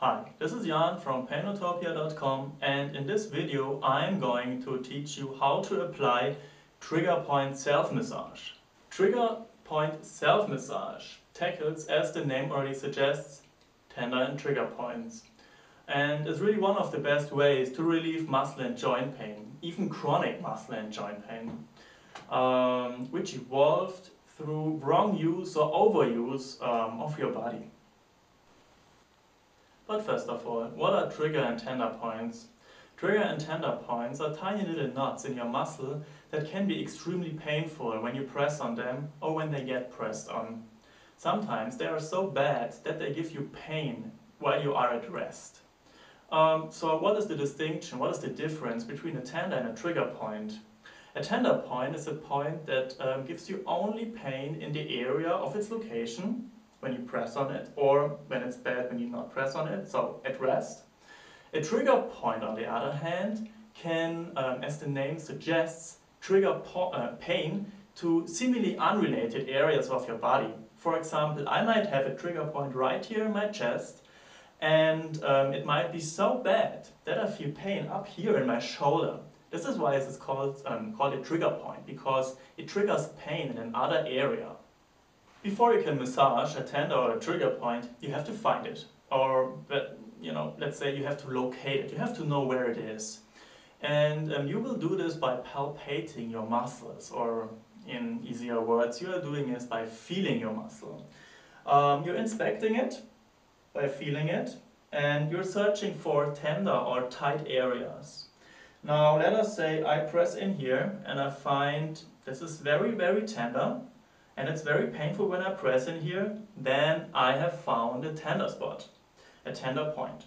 Hi, this is Jan from painotopia.com and in this video I'm going to teach you how to apply trigger point self-massage. Trigger point self-massage tackles, as the name already suggests, tender and trigger points and is really one of the best ways to relieve muscle and joint pain, even chronic muscle and joint pain, um, which evolved through wrong use or overuse um, of your body. But first of all, what are trigger and tender points? Trigger and tender points are tiny little knots in your muscle that can be extremely painful when you press on them or when they get pressed on. Sometimes they are so bad that they give you pain while you are at rest. Um, so what is the distinction, what is the difference between a tender and a trigger point? A tender point is a point that um, gives you only pain in the area of its location when you press on it or when it's bad when you not press on it, so at rest. A trigger point on the other hand can, um, as the name suggests, trigger uh, pain to seemingly unrelated areas of your body. For example, I might have a trigger point right here in my chest and um, it might be so bad that I feel pain up here in my shoulder. This is why it is called, um, called a trigger point, because it triggers pain in another area. Before you can massage a tender or a trigger point, you have to find it. Or, you know, let's say you have to locate it. You have to know where it is. And um, you will do this by palpating your muscles, or in easier words, you are doing this by feeling your muscle. Um, you're inspecting it by feeling it and you're searching for tender or tight areas. Now let us say I press in here and I find this is very very tender and it's very painful when I press in here, then I have found a tender spot, a tender point.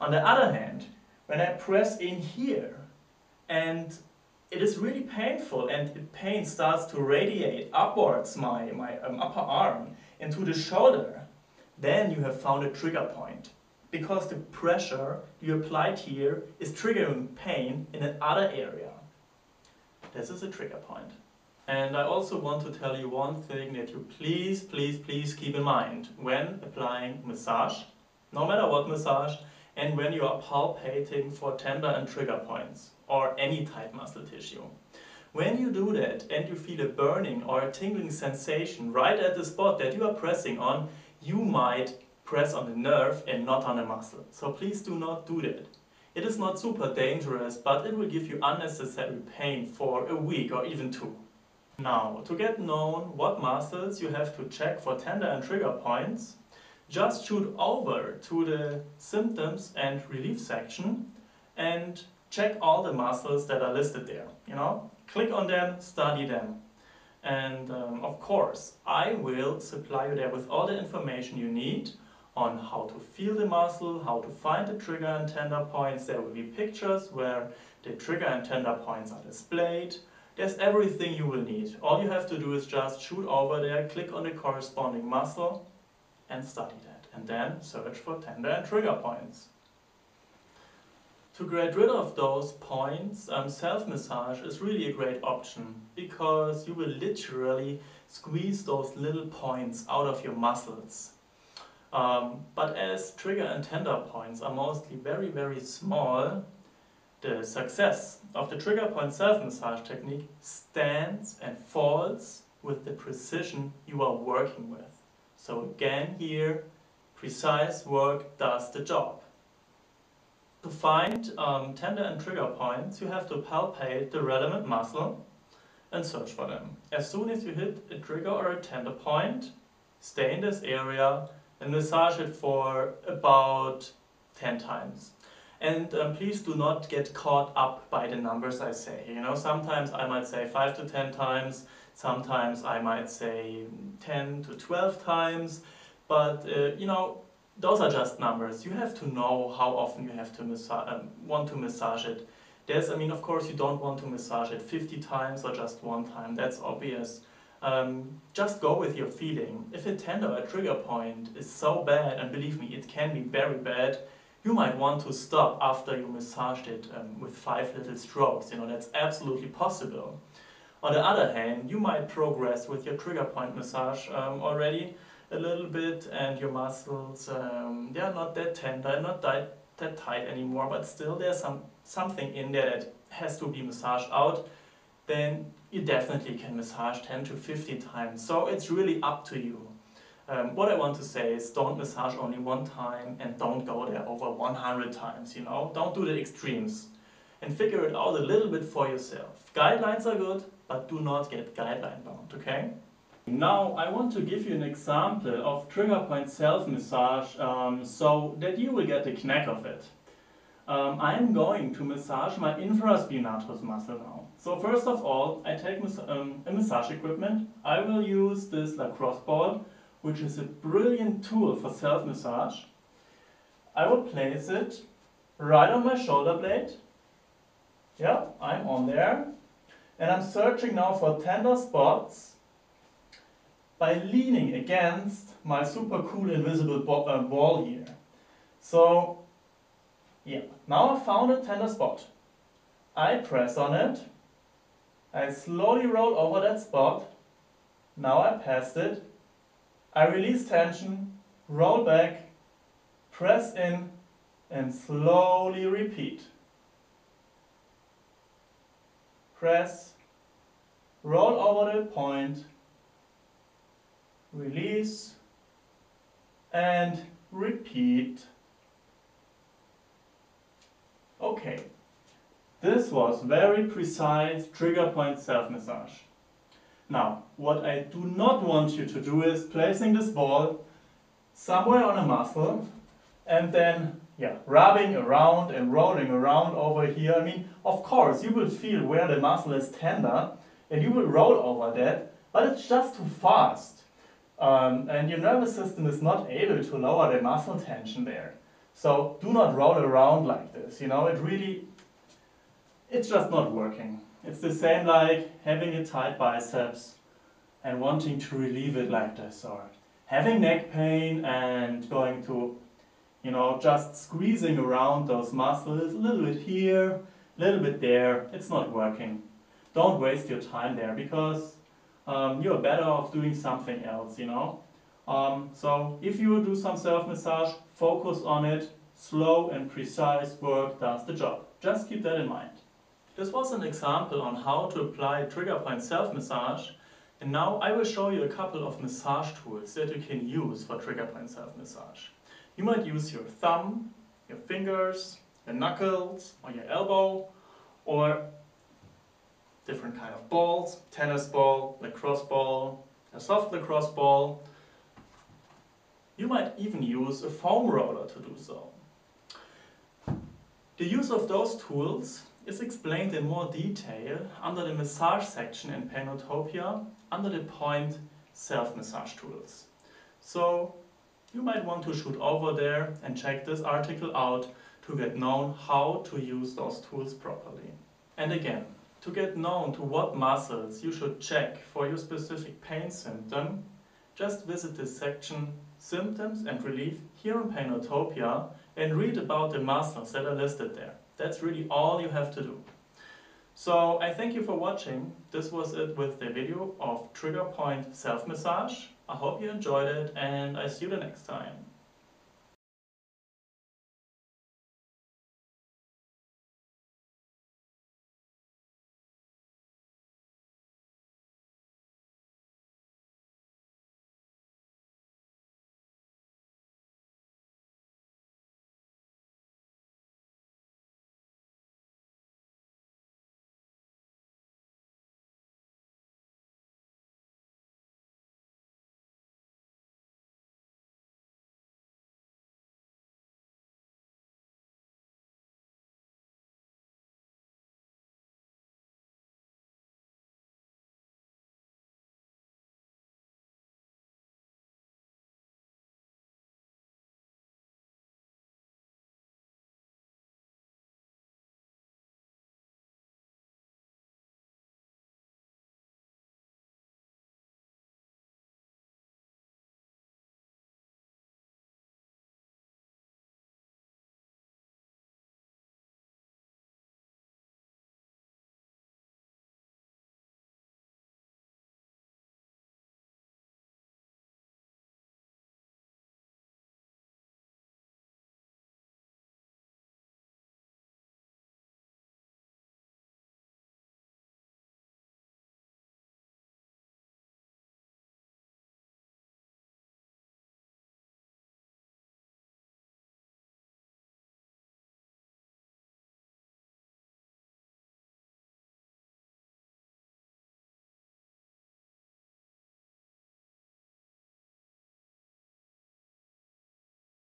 On the other hand, when I press in here and it is really painful and the pain starts to radiate upwards my, my um, upper arm into the shoulder, then you have found a trigger point because the pressure you applied here is triggering pain in another area. This is a trigger point. And I also want to tell you one thing that you please, please, please keep in mind when applying massage, no matter what massage, and when you are palpating for tender and trigger points or any tight muscle tissue. When you do that and you feel a burning or a tingling sensation right at the spot that you are pressing on, you might press on the nerve and not on a muscle. So please do not do that. It is not super dangerous, but it will give you unnecessary pain for a week or even two. Now, to get known what muscles you have to check for tender and trigger points, just shoot over to the symptoms and relief section and check all the muscles that are listed there. You know, click on them, study them. And um, of course, I will supply you there with all the information you need on how to feel the muscle, how to find the trigger and tender points. There will be pictures where the trigger and tender points are displayed. There's everything you will need. All you have to do is just shoot over there, click on the corresponding muscle and study that. And then search for tender and trigger points. To get rid of those points, um, self-massage is really a great option because you will literally squeeze those little points out of your muscles. Um, but as trigger and tender points are mostly very, very small, the success of the trigger point self-massage technique stands and falls with the precision you are working with. So again here, precise work does the job. To find um, tender and trigger points, you have to palpate the relevant muscle and search for them. As soon as you hit a trigger or a tender point, stay in this area and massage it for about 10 times. And um, please do not get caught up by the numbers I say. You know, sometimes I might say 5 to 10 times, sometimes I might say 10 to 12 times, but uh, you know, those are just numbers. You have to know how often you have to um, want to massage it. There's, I mean, of course, you don't want to massage it 50 times or just one time. That's obvious. Um, just go with your feeling. If a tender a trigger point is so bad, and believe me, it can be very bad, you might want to stop after you massaged it um, with five little strokes. You know, that's absolutely possible. On the other hand, you might progress with your trigger point massage um, already a little bit and your muscles, um, they are not that tender, not that, that tight anymore, but still there's some, something in there that has to be massaged out, then you definitely can massage 10 to 50 times. So it's really up to you. Um, what I want to say is don't massage only one time and don't go there over 100 times, you know? Don't do the extremes. And figure it out a little bit for yourself. Guidelines are good, but do not get guideline bound, okay? Now I want to give you an example of trigger point self-massage um, so that you will get the knack of it. Um, I'm going to massage my infraspinatus muscle now. So first of all, I take um, a massage equipment. I will use this lacrosse ball, which is a brilliant tool for self-massage. I will place it right on my shoulder blade. Yeah, I'm on there. And I'm searching now for tender spots by leaning against my super cool invisible uh, ball here. So, yeah, now I found a tender spot. I press on it, I slowly roll over that spot, now I passed it, I release tension, roll back, press in, and slowly repeat. Press, roll over the point, release, and repeat. Okay, this was very precise trigger point self-massage. Now, what I do not want you to do is placing this ball somewhere on a muscle and then yeah, rubbing around and rolling around over here. I mean, of course, you will feel where the muscle is tender and you will roll over that, but it's just too fast. Um, and your nervous system is not able to lower the muscle tension there. So do not roll around like this, you know, it really, it's just not working. It's the same like having a tight biceps and wanting to relieve it like this, or having neck pain and going to, you know, just squeezing around those muscles, a little bit here, a little bit there, it's not working. Don't waste your time there because um, you're better off doing something else, you know. Um, so if you do some self-massage, focus on it, slow and precise work does the job. Just keep that in mind. This was an example on how to apply trigger point self-massage and now I will show you a couple of massage tools that you can use for trigger point self-massage. You might use your thumb, your fingers, your knuckles, or your elbow, or different kind of balls, tennis ball, lacrosse ball, a soft lacrosse ball. You might even use a foam roller to do so. The use of those tools is explained in more detail under the massage section in Painotopia under the point self-massage tools. So you might want to shoot over there and check this article out to get known how to use those tools properly. And again, to get known to what muscles you should check for your specific pain symptom, just visit this section Symptoms and Relief here in Painotopia and read about the muscles that are listed there. That's really all you have to do. So I thank you for watching. This was it with the video of trigger point self-massage. I hope you enjoyed it and I see you the next time.